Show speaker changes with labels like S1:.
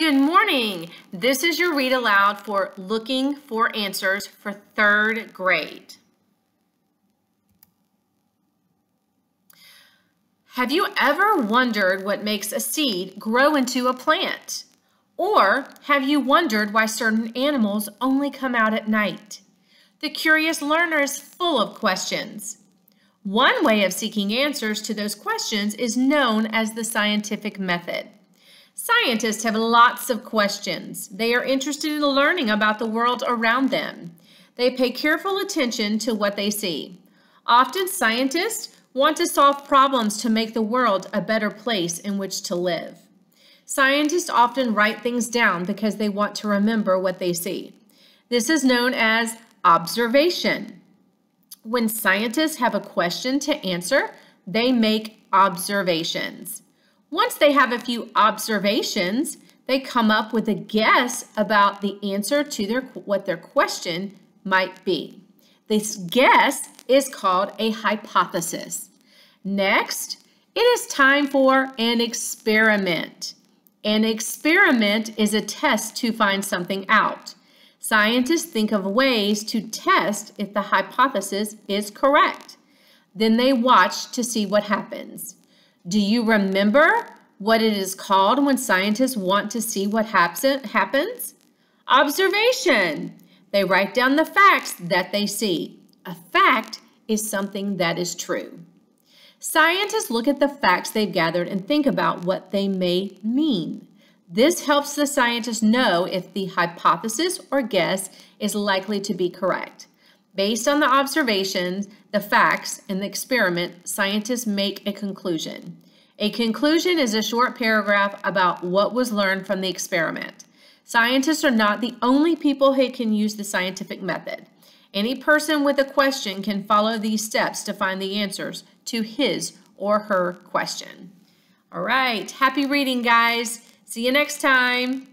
S1: Good morning. This is your read aloud for Looking for Answers for third grade. Have you ever wondered what makes a seed grow into a plant? Or have you wondered why certain animals only come out at night? The curious learner is full of questions. One way of seeking answers to those questions is known as the scientific method. Scientists have lots of questions. They are interested in learning about the world around them. They pay careful attention to what they see. Often scientists want to solve problems to make the world a better place in which to live. Scientists often write things down because they want to remember what they see. This is known as observation. When scientists have a question to answer, they make observations. Once they have a few observations, they come up with a guess about the answer to their what their question might be. This guess is called a hypothesis. Next, it is time for an experiment. An experiment is a test to find something out. Scientists think of ways to test if the hypothesis is correct. Then they watch to see what happens. Do you remember what it is called when scientists want to see what happens? Observation. They write down the facts that they see. A fact is something that is true. Scientists look at the facts they've gathered and think about what they may mean. This helps the scientists know if the hypothesis or guess is likely to be correct. Based on the observations, the facts, and the experiment, scientists make a conclusion. A conclusion is a short paragraph about what was learned from the experiment. Scientists are not the only people who can use the scientific method. Any person with a question can follow these steps to find the answers to his or her question. All right, happy reading, guys. See you next time.